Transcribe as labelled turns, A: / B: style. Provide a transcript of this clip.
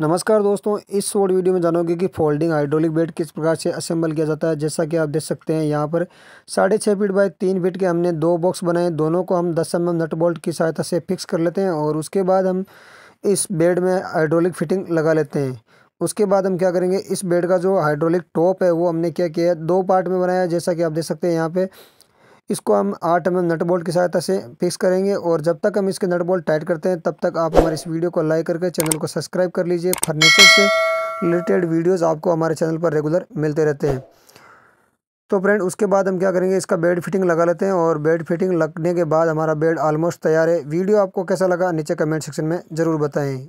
A: नमस्कार दोस्तों, इस शॉर्ट वीडियो में जानोगे कि फोल्डिंग हाइड्रोलिक बेड किस प्रकार से असेंबल किया जाता है। जैसा कि आप देख सकते हैं, यहाँ पर साढ़े छः फीट बाय तीन फीट के हमने दो बॉक्स बनाए। दोनों को हम दस एम नट बोल्ट की सहायता से फिक्स कर लेते हैं और उसके बाद हम इस बेड में हाइड्रोलिक फिटिंग लगा लेते हैं। उसके बाद हम क्या करेंगे, इस बेड का जो हाइड्रोलिक टॉप है, वो हमने क्या किया है, दो पार्ट में बनाया जैसा कि आप देख सकते हैं, यहाँ पे इसको हम आठ एम नट बोल्ट की सहायता से फिक्स करेंगे और जब तक हम इसके नट बोल्ट टाइट करते हैं, तब तक आप हमारे इस वीडियो को लाइक करके चैनल को सब्सक्राइब कर लीजिए। फर्नीचर से रिलेटेड वीडियोज़ आपको हमारे चैनल पर रेगुलर मिलते रहते हैं। तो फ्रेंड, उसके बाद हम क्या करेंगे, इसका बेड फिटिंग लगा लेते हैं और बेड फिटिंग लगने के बाद हमारा बेड ऑलमोस्ट तैयार है। वीडियो आपको कैसा लगा, नीचे कमेंट सेक्शन में ज़रूर बताएँ।